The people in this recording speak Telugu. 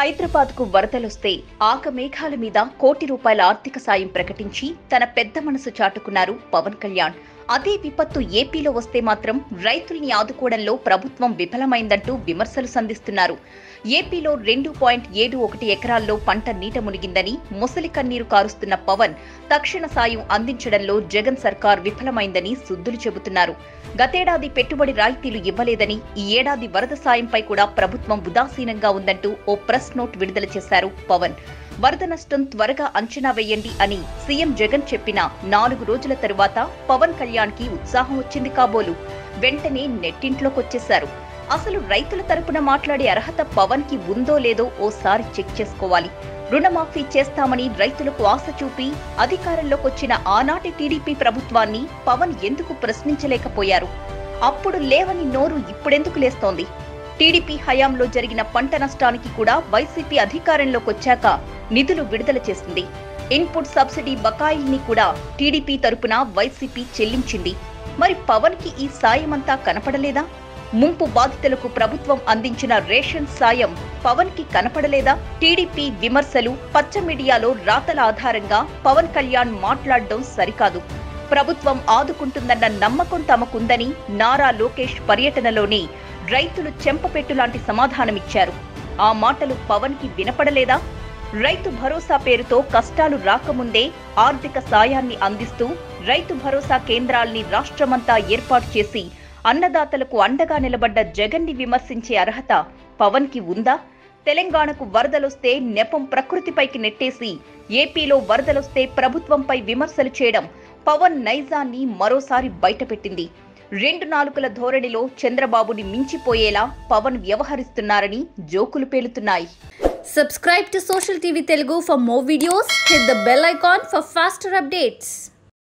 హైదరాబాద్కు వరదలొస్తే ఆకమేఘాల మీద కోటి రూపాయల ఆర్థిక సాయం ప్రకటించి తన పెద్ద మనసు చాటుకున్నారు పవన్ కళ్యాణ్. అదే విపత్తు ఏపీలో వస్తే మాత్రం రైతుల్ని ఆదుకోవడంలో ప్రభుత్వం విఫలమైందంటూ విమర్శలు సంధిస్తున్నారు. ఏపీలో రెండు పాయింట్ ఏడు ఒకటి ఎకరాల్లో పంట నీట మునిగిందని ముసలి కన్నీరు కారుస్తున్న పవన్ తక్షణ సాయం అందించడంలో జగన్ సర్కార్ విఫలమైందని సుద్దులు చెబుతున్నారు. గతేడాది పెట్టుబడి రాయితీలు ఇవ్వలేదని ఈ ఏడాది వరద సాయంపై కూడా ప్రభుత్వం ఉదాసీనంగా ఉందంటూ ఓ ప్రెస్ నోట్ విడుదల చేశారు పవన్. వరద నష్టం త్వరగా అంచనా వేయండి అని సీఎం జగన్ చెప్పిన నాలుగు రోజుల తరువాత పవన్ కళ్యాణ్కి ఉత్సాహం వచ్చింది కాబోలు. వెంటనే నెట్టింట్లోకొచ్చేశారు. అసలు రైతుల తరపున మాట్లాడే అర్హత పవన్కి ఉందో లేదో ఓసారి చెక్ చేసుకోవాలి. రుణమాఫీ చేస్తామని రైతులకు ఆశ చూపి అధికారంలోకొచ్చిన ఆనాటి టీడీపీ ప్రభుత్వాన్ని పవన్ ఎందుకు ప్రశ్నించలేకపోయారు? అప్పుడు లేవని నోరు ఇప్పుడెందుకు లేస్తోంది? టీడీపీ హయాంలో జరిగిన పంట నష్టానికి కూడా వైసీపీ అధికారంలోకొచ్చాక నిధులు విడుదల చేసింది. ఇన్పుట్ సబ్సిడీ బకాయిల్ని కూడా టీడీపీ తరపున వైసీపీ చెల్లించింది. మరి పవన్కి ఈ సాయమంతా కనపడలేదా? ముంపు బాధితులకు ప్రభుత్వం అందించిన రేషన్ సాయం పవన్కి కనపడలేదా? టీడీపీ విమర్శలు పచ్చ మీడియాలో రాతల ఆధారంగా పవన్ కళ్యాణ్ మాట్లాడడం సరికాదు. ప్రభుత్వం ఆదుకుంటుందన్న నమ్మకం తమకుందని నారా లోకేష్ పర్యటనలోనే రైతులు చెంపపెట్టు లాంటి సమాధానమిచ్చారు. ఆ మాటలు పవన్కి వినపడలేదా? రైతు భరోసా పేరుతో కష్టాలు రాకముందే ఆర్థిక సాయాన్ని అందిస్తూ రైతు భరోసా కేంద్రాల్ని రాష్ట్రమంతా ఏర్పాటు చేసి అన్నదాతలకు అండగా నిలబడ్డ జగన్ని విమర్శించే అర్హత పవన్కి ఉందా? తెలంగాణకు వరదలొస్తే నెపం ప్రకృతిపైకి నెట్టేసి ఏపీలో వరదలొస్తే ప్రభుత్వంపై విమర్శలు చేయడం పవన్ నైజాన్ని మరోసారి బయటపెట్టింది. రెండు నాలుకల ధోరణిలో చంద్రబాబుని మించిపోయేలా పవన్ వ్యవహరిస్తున్నారని జోకులు పేలుతున్నాయి. Subscribe to Social TV Telugu for more videos. Hit the bell icon for faster updates.